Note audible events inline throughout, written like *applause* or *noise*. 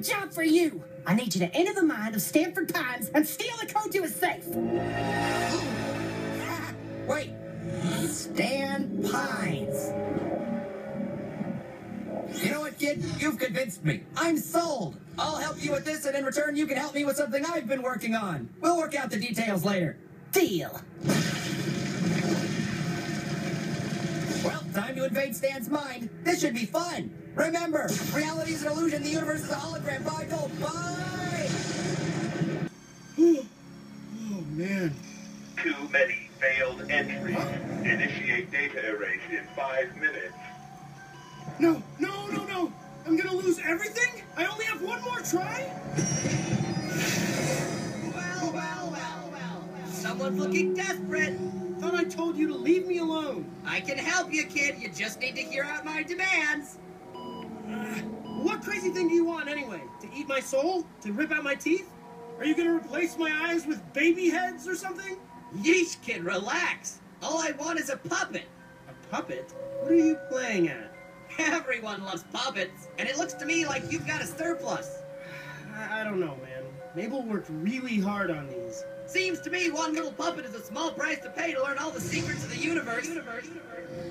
job for you. I need you to enter the mind of Stanford Pines and steal the code to his safe. *gasps* Wait. Stan Pines. You know what, kid? You've convinced me. I'm sold. I'll help you with this, and in return, you can help me with something I've been working on. We'll work out the details later. Deal. Well, time to invade Stan's mind. This should be fun. Remember, reality is an illusion. The universe is a hologram. Bye, go. Bye. Oh, man. Too many failed entries. Initiate data erase in five minutes. No, no, no, no. I'm gonna lose everything? I only have one more try? Well, well, well, well, well. Someone's looking desperate. Thought I told you to leave me alone. I can help you, kid. You just need to hear out my demands. Uh, what crazy thing do you want anyway? To eat my soul? To rip out my teeth? Are you gonna replace my eyes with baby heads or something? Yeesh, kid, relax. All I want is a puppet. A puppet? What are you playing at? Everyone loves puppets, and it looks to me like you've got a surplus. I, I don't know, man. Mabel worked really hard on these. Seems to me one little puppet is a small price to pay to learn all the secrets of the universe. universe.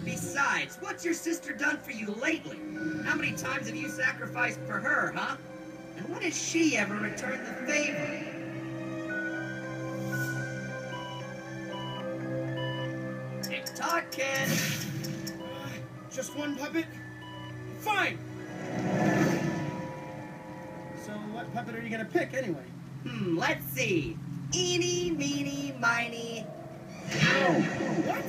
Besides, what's your sister done for you lately? How many times have you sacrificed for her, huh? And when has she ever returned the favor? Tick tock, kid. Just one puppet? Fine! So, what puppet are you gonna pick anyway? Hmm, let's see. Eeny, meeny, miny. What?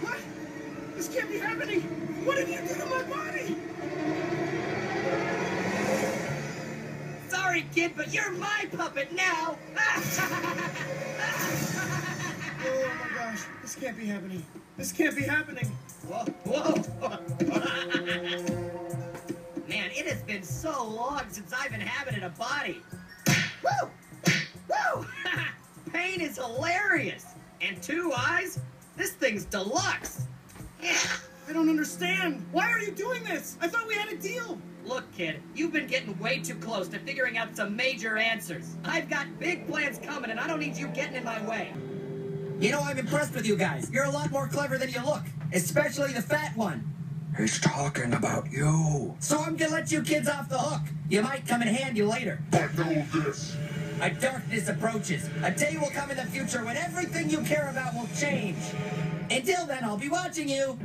What? This can't be happening! What did you do to my body? Sorry, kid, but you're my puppet now. *laughs* Oh my gosh, this can't be happening. This can't be happening. whoa, whoa. I've a body. Woo! Woo! *laughs* Pain is hilarious. And two eyes? This thing's deluxe. Yeah. *sighs* I don't understand. Why are you doing this? I thought we had a deal. Look, kid, you've been getting way too close to figuring out some major answers. I've got big plans coming, and I don't need you getting in my way. You know, I'm impressed with you guys. You're a lot more clever than you look, especially the fat one. He's talking about you. So I'm gonna let you kids off the hook. You might come in handy later. I know this. A darkness approaches. A day will come in the future when everything you care about will change. Until then, I'll be watching you.